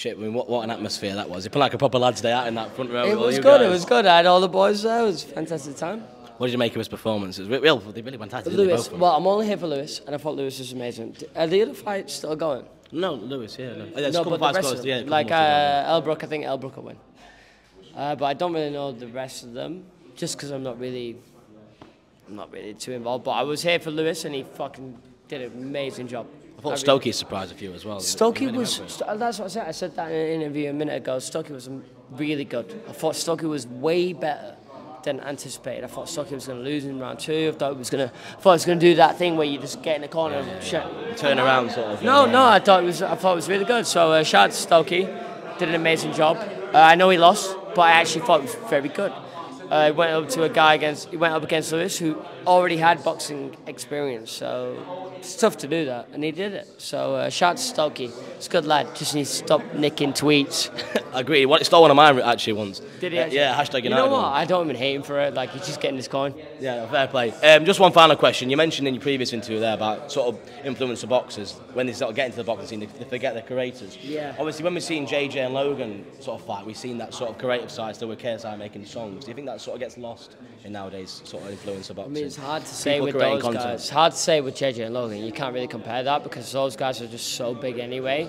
Shit, I mean, what, what an atmosphere that was. It put like a proper lads' day out in that front row. It was good. It was good. I had all the boys there. It was a fantastic time. What did you make of his performance? It was real. They really fantastic. didn't they, Lewis. Well, I'm only here for Lewis, and I thought Lewis was amazing. Are the other fights still going? No, Lewis, yeah. No, oh, yeah, no, but the rest yeah, like more to go, yeah. uh, Elle Brooke, I think Elle Brooke will win. Uh, but I don't really know the rest of them, just because I'm not really, I'm not really too involved. But I was here for Lewis, and he fucking did an amazing job. I thought Stokey surprised a few as well. Stokey was. went for it. St- that's what I said. I said that in an interview a minute ago. Stokey was really good. I thought Stokey was way better than anticipated. I thought Stokey was going to lose in round two. I thought he was going to. I thought he was going to do that thing where you just get in the corner and shit. Turn around, sort of. No, no. I thought it was. I thought it was really good. So uh, shout out to Stokey. Did an amazing job. Uh, I know he lost, but I actually thought it was very good. Uh, he went up to a guy against. He went up against Lewis, who already had boxing experience. So it's tough to do that, and he did it. So uh, shout out to Stokey. It's a good lad. Just needs to stop nicking tweets. I agree. He stole one of mine actually once. Did he? Uh, actually? yeah, hashtag You know what? one. I don't even hate him for it. Like he's just getting his coin. Yeah, fair play. Um, just one final question. You mentioned in your previous interview there about sort of influencer boxers when they sort of get into the boxing scene, they, they forget their creators. Yeah. Obviously, when we've seen JJ and Logan sort of fight, we've seen that sort of creative side still with KSI making songs. Do you think that sort of gets lost in nowadays sort of influencer boxing? I mean, it's hard to say People with those content. guys. It's hard to say with JJ and Logan. You can't really compare that because those guys are just so big anyway.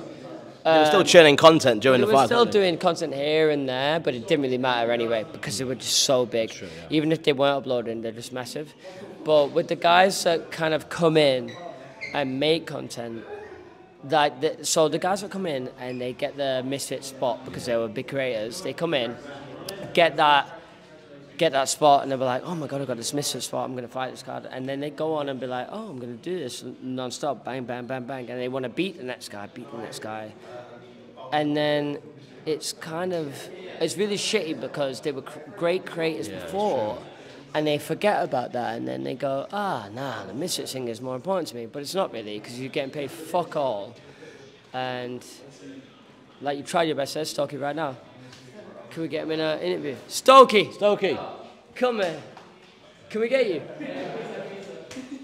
They were still um, churning content during They the were fight. still weren't they? doing content here and there, but it didn't really matter anyway because they were just so big. Even if they weren't uploading, they're just massive. But with the guys that kind of come in and make content, that the, so the guys that come in and they get the misfit spot because they were big creators, they come in, get that get that spot and they'll be like, oh my god, I've got this misfit spot, I'm going to fight this card. And then they go on and be like, oh, I'm going to do this non-stop, bang, bang, bang, bang. And they want to beat the next guy, beat the next guy. And then it's kind of, it's really shitty because they were great creators before and they forget about that and then they go, ah, nah, the misfit thing is more important to me. But it's not really because you're getting paid fuck all. And like you tried your best, there's Stokey right now. Can we get him in an interview? Stokey! Stokey. Come here. Can we get you?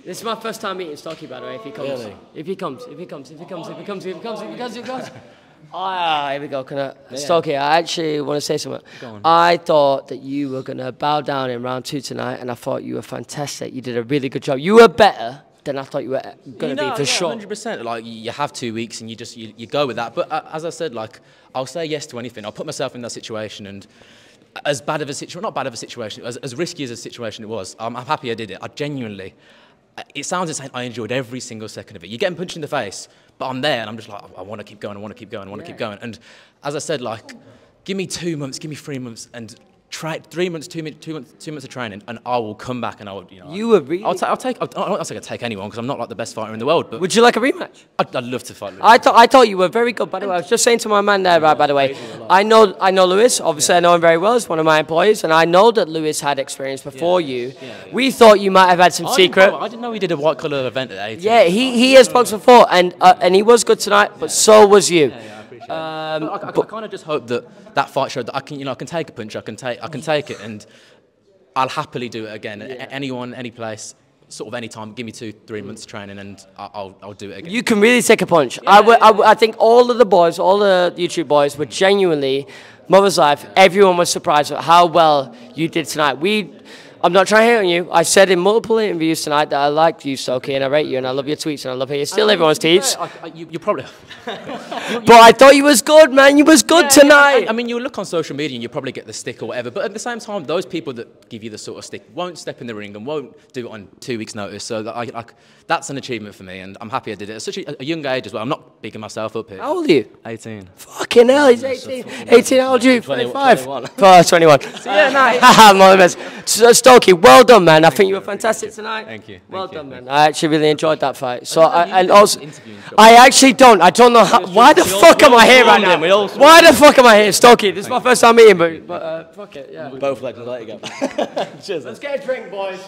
This is my first time meeting Stokey, by the way. If he comes, Really? if he comes, if he comes, if he comes, if he comes, if he comes, if he comes, if he comes. Ah, here we go. Can I, Stokey, I actually want to say something. I thought that you were gonna bow down in round two tonight, and I thought you were fantastic. You did a really good job. You were better than I thought you were gonna You know, be for yeah, sure. Hundred percent. Like you you have two weeks and you just you, you go with that. But uh, as I said, like I'll say yes to anything. I'll put myself in that situation and. As bad of a situation, not bad of a situation, as, as risky as a situation it was, I'm, I'm happy I did it. I genuinely, it sounds insane. I enjoyed every single second of it. You're getting punched in the face, but I'm there and I'm just like, I, want to keep going, I want to keep going, I want to keep going. And as I said, like, give me two months, give me three months, and try three months, two, two months, two months of training, and I will come back and I will, you know. You were really- I'll, I'll take. I'll, I'm not saying I'll take anyone because I'm not like the best fighter in the world, but Would you like a rematch? I'd, I'd love to fight. Lewis. I thought I thought you were very good. By the way, I was just saying to my man there. Right, by the way, I know I know Lewis. Obviously, I know him very well. He's one of my employees, and I know that Lewis had experience before you. We thought you might have had some I didn't secret. know- I didn't know he did a white collar event at 18. Yeah, he, he has boxed before, and uh, and he was good tonight, but so was you. Um, but I, I, I kind of just hope that that fight showed that I can, you know, I can take a punch, I can take, I can take it, and I'll happily do it again. A- Anyone, any place, sort of any time. Give me two, three months training, and I'll, I'll do it again. You can really take a punch. I, w- I, w- I think all of the boys, all the YouTube boys, were genuinely Mother's Life. Everyone was surprised at how well you did tonight. We, I'm not trying to hate on you. I said in multiple interviews tonight that I like you, Stokey, and I rate you, and I love your tweets, and I love how you steal everyone's tweets. I, I, you, you probably. But I thought you was good, man. You was good Yeah, tonight. I, I mean, you look on social media and you probably get the stick or whatever, but at the same time, those people that give you the sort of stick won't step in the ring and won't do it on two weeks' notice. So that I, I, that's an achievement for me, and I'm happy I did it at such a, a young age as well. I'm not bigging myself up here. how old are you? 18. Fucking hell, he's 18. 18, how old are you? 21. 25. Oh, 21. yeah, no, I'm on the best. So, Stokey, well done, man. I think you were fantastic tonight. Thank you, Well you, done, man. I actually really enjoyed that fight. So, I, you and also. I actually don't. I don't know how, why the fuck am I here right now? him, we all Why the fuck am I here, Stokey? This is my first time meeting, but, but uh, fuck it, yeah. Both legends, let you go. Cheers. Let's get a drink, boys.